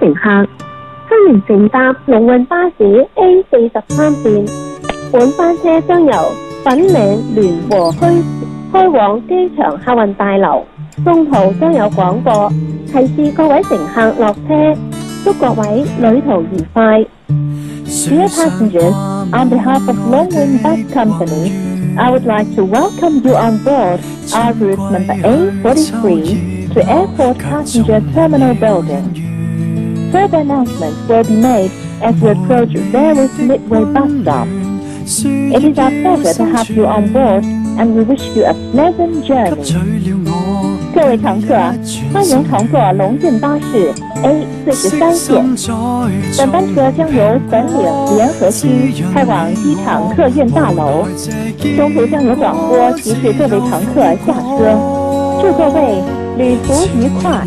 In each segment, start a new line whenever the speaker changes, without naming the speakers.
乘客，歡迎乘搭龍運巴士 A 四十三線。本班車將由粉嶺聯和墟開往機場客運大樓，中途將有廣播提示各位乘客落車，祝各位旅途愉快。Dear passengers, on behalf of Longwind Bus Company, I would like to welcome you on board our route number A43 to Airport Passenger Terminal Building. Further announcements will be made as we approach various midway bus stops. It is our pleasure to have you on board and we wish you a pleasant journey. 各位乘客，欢迎乘坐龙运巴士 A 四十三线。本班车将由粉岭联合区开往机场客运大楼，中途将有广播提示各位乘客下车。祝各位旅途愉快。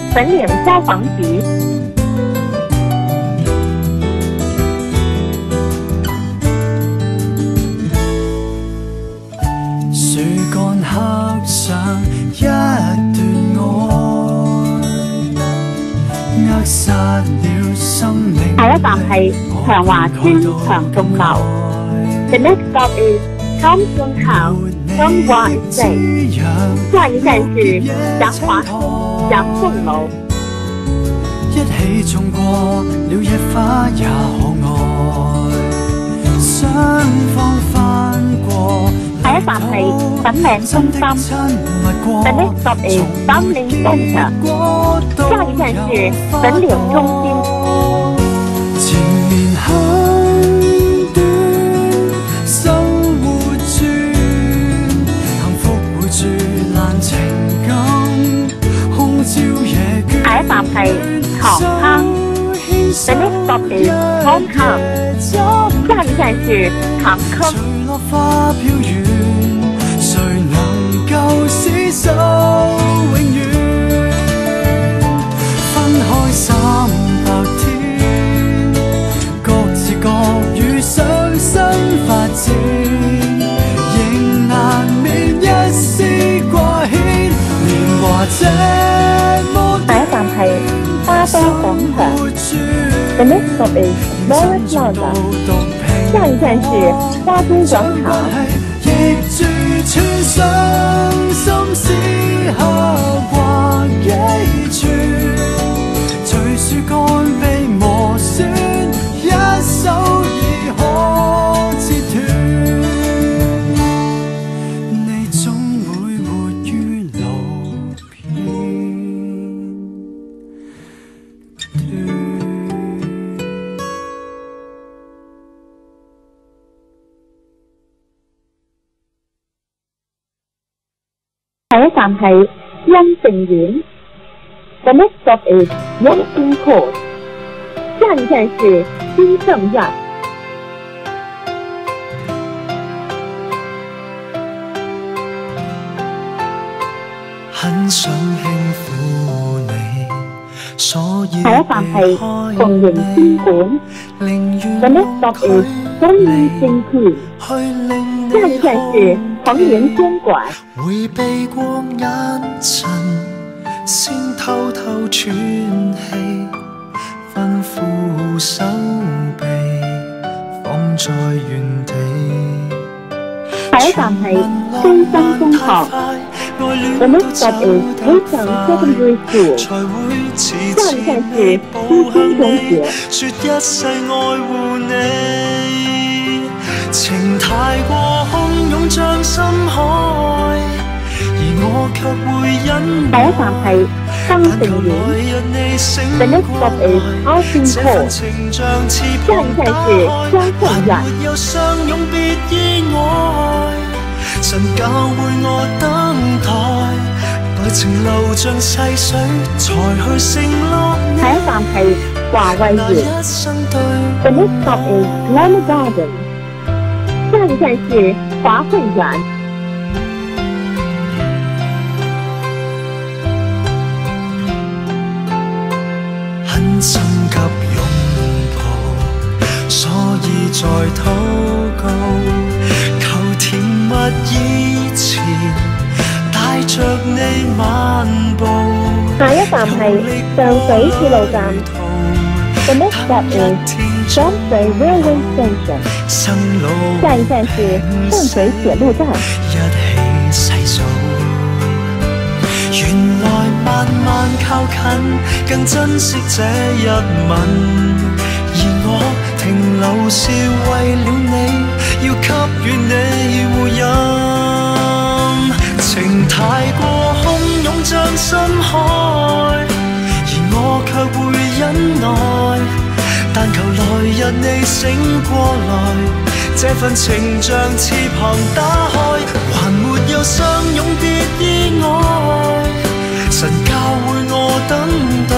粉嶺消防局。一段愛，扼殺了生命。下一站係長華村長眾樓。The next stop is 長眾巷長華 Estate。下一站是長華村長眾樓。一起種過了野花也可愛，雙方翻過。下一站係粉嶺中心，The next stop is 粉嶺 Centre。下一站是粉嶺中心。情夜倦。下一站係塘坑，The next stop is 塘坑。下一站是塘坑。花飄遠，誰能夠廝守永遠？分開三百天，各自各遇上新發展，特别 very！下一站是花都广场。心。一站係雍靜苑，The next stop is 雍興 Court。下一站是金盛苑。很想輕撫你，所以下一站係鳳形天館，The next stop is 豐益正區。下一站是恒源天館。回避過眼神，先偷偷喘氣，吩咐手臂放在原地。下一站係中心中學。The next stop is Woodson Secondary School。下一站是珠江中學。說一世愛護你，情太過洶湧將心海。下一站係生盛苑，The next stop is Austin Court。下一站是雙盛苑。神教會我登台，下一站係華慧園，The next stop is Long Garden。下一站是華慧園。
在禱告，求甜蜜以前，帶着你漫步。
下一站係上水鐵路站。The next stop is 上水 Railway Station。下一站是上水铁路站。
一起細數，原來慢慢靠近，更珍惜這一吻。而我。停留是為了你，要給予你護蔭。情太過洶湧像深海，而我卻會忍耐。但求来日你醒过来，这份情像翅膀打开，还没有相擁別意外。神教会我等待。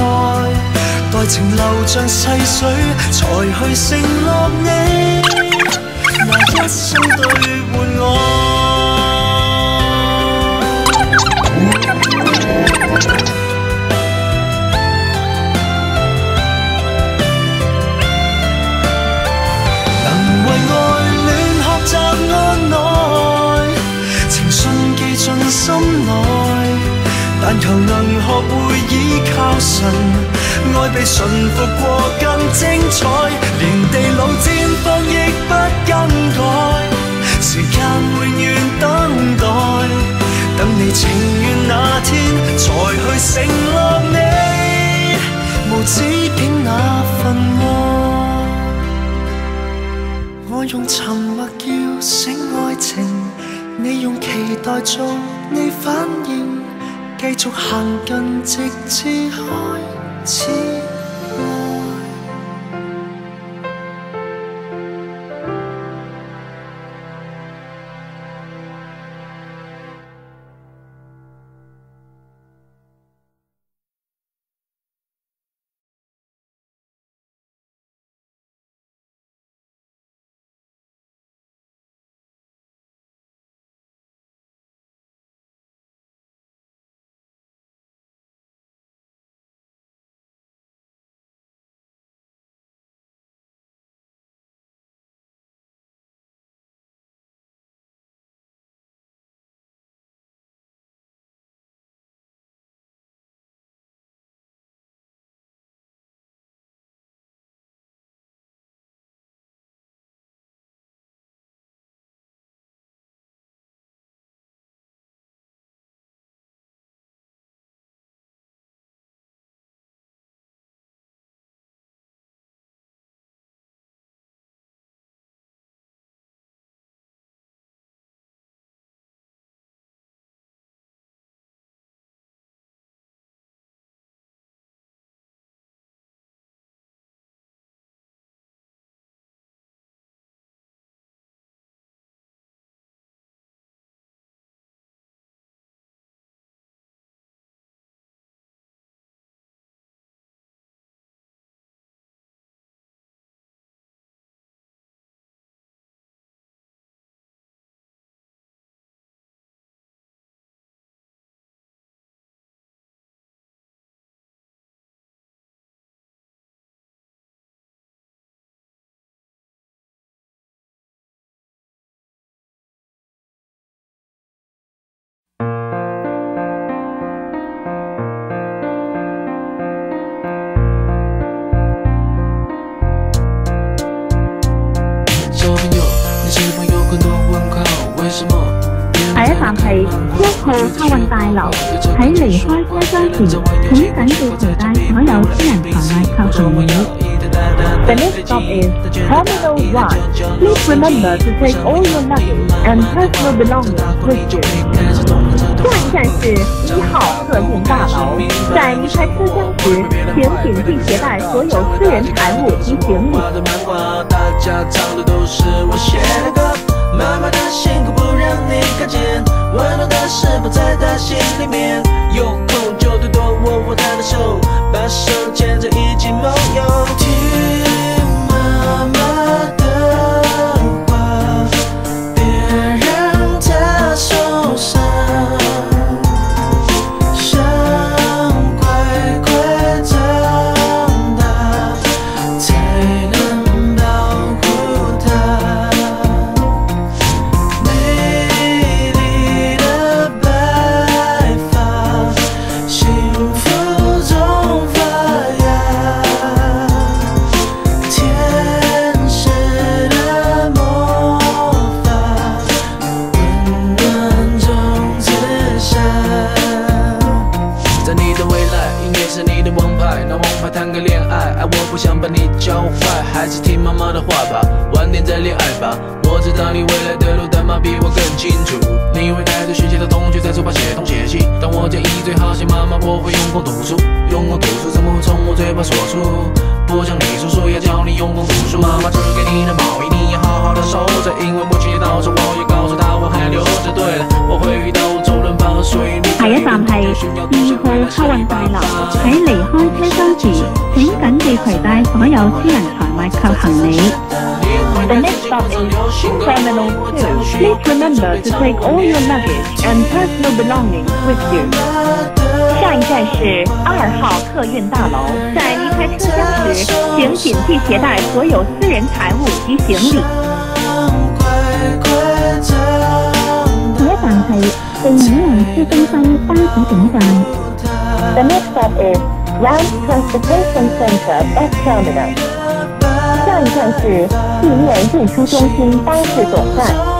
待情流像细水，才去承诺你，愛被馴服過更精彩，連地老天荒亦不更改。時間永遠等待，等你情願那天才去承諾你，無止境那份愛。我用沉默叫醒愛情，你用期待做你反應，繼續行近直至開。情。
係一號客運大樓，喺離開車廂前，請緊記攜帶所有私人財物及行李。The next stop is Terminal One. Please remember to take all your luggage and personal belongings with you. 下一站是一號客運大樓，在離開車廂時，請謹記攜帶所有私人財物及行李。
媽媽的辛苦不讓你看見。温暖的是不在他心里面。有空就多多握握他的手，把手牵着一起梦游。不想把你教坏，还是听妈妈的话吧，晚点再恋爱吧。我知道你未来的路，但妈比我更清楚。你会带着学姐的同学在书包写东写西，当我建议最好写妈妈，我会用功读书，用功读书怎么会从我嘴巴说出？不像你叔叔也教你用功读书，妈妈织给你的毛衣你要好好的收着，因为母亲节到时我
攜帶所有私人財物及行李。The next stop is Terminal 2. Please remember to take all your luggage and personal belongings with you. 下一站是二号客运大楼。在离开车厢时，请谨记携带所有私人财物及行李。
乖乖長
下一站係地面環市中心巴士總站。The next stop is Land Transportation Center Bus Terminal。下一站是地面运输中心巴士总站。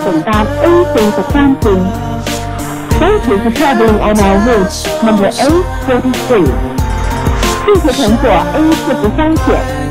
妈妈
A 部乘搭 A 四十三线。Thank you for traveling on our route number A forty three。谢谢乘坐 A 四十三线。